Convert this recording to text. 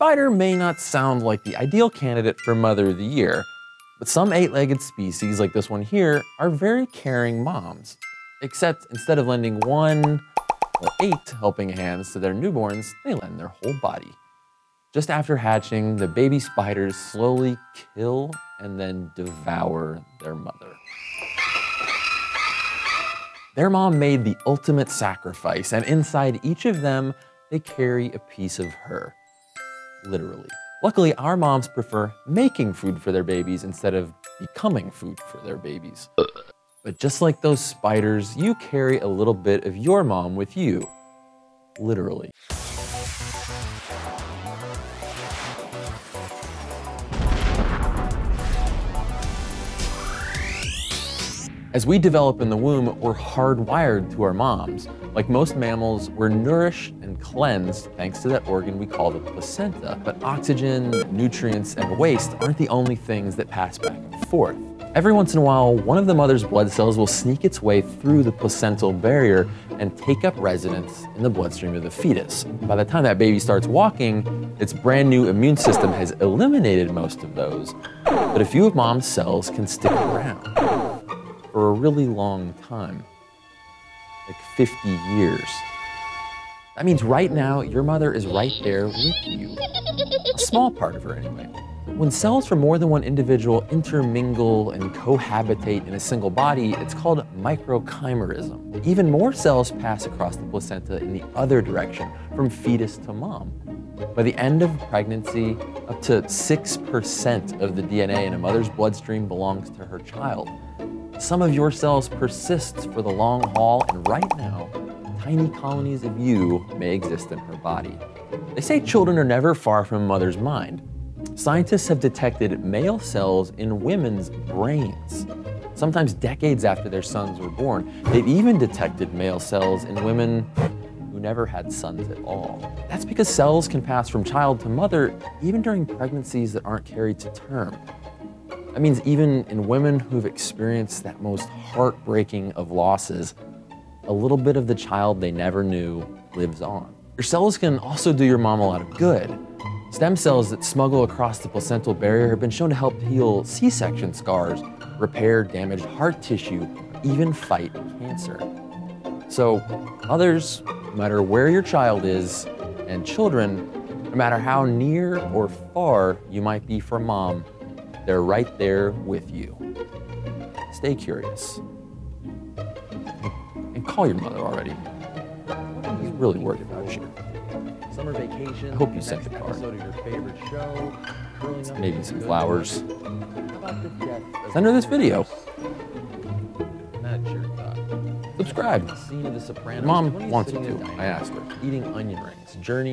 spider may not sound like the ideal candidate for Mother of the Year, but some eight-legged species, like this one here, are very caring moms. Except instead of lending one or eight helping hands to their newborns, they lend their whole body. Just after hatching, the baby spiders slowly kill and then devour their mother. Their mom made the ultimate sacrifice, and inside each of them, they carry a piece of her literally. Luckily, our moms prefer making food for their babies instead of becoming food for their babies. But just like those spiders, you carry a little bit of your mom with you, literally. As we develop in the womb, we're hardwired to our moms. Like most mammals, we're nourished and cleansed thanks to that organ we call the placenta. But oxygen, nutrients, and waste aren't the only things that pass back and forth. Every once in a while, one of the mother's blood cells will sneak its way through the placental barrier and take up residence in the bloodstream of the fetus. By the time that baby starts walking, its brand new immune system has eliminated most of those, but a few of mom's cells can stick around for a really long time, like 50 years. That means right now, your mother is right there with you. A small part of her, anyway. When cells from more than one individual intermingle and cohabitate in a single body, it's called microchimerism. Even more cells pass across the placenta in the other direction, from fetus to mom. By the end of pregnancy, up to 6% of the DNA in a mother's bloodstream belongs to her child. Some of your cells persist for the long haul, and right now, tiny colonies of you may exist in her body. They say children are never far from a mother's mind. Scientists have detected male cells in women's brains. Sometimes decades after their sons were born, they've even detected male cells in women who never had sons at all. That's because cells can pass from child to mother even during pregnancies that aren't carried to term. That means even in women who've experienced that most heartbreaking of losses, a little bit of the child they never knew lives on. Your cells can also do your mom a lot of good. Stem cells that smuggle across the placental barrier have been shown to help heal C-section scars, repair damaged heart tissue, even fight cancer. So others, no matter where your child is, and children, no matter how near or far you might be from mom, they're right there with you. Stay curious. And call your mother already. He's really worried about you. Summer vacation. I hope you sent the card. Episode of your favorite show. Maybe some flowers. news. How about the death of Send her this video. Not your thought. Subscribe. Scene of The Sopranos. Mom wants he's wanted sitting in a to. I asked her. Eating onion rings. Journey.